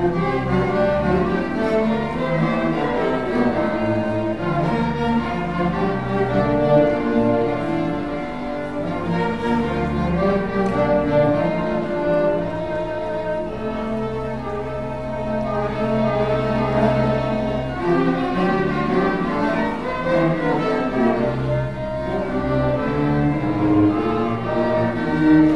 Omnia sunt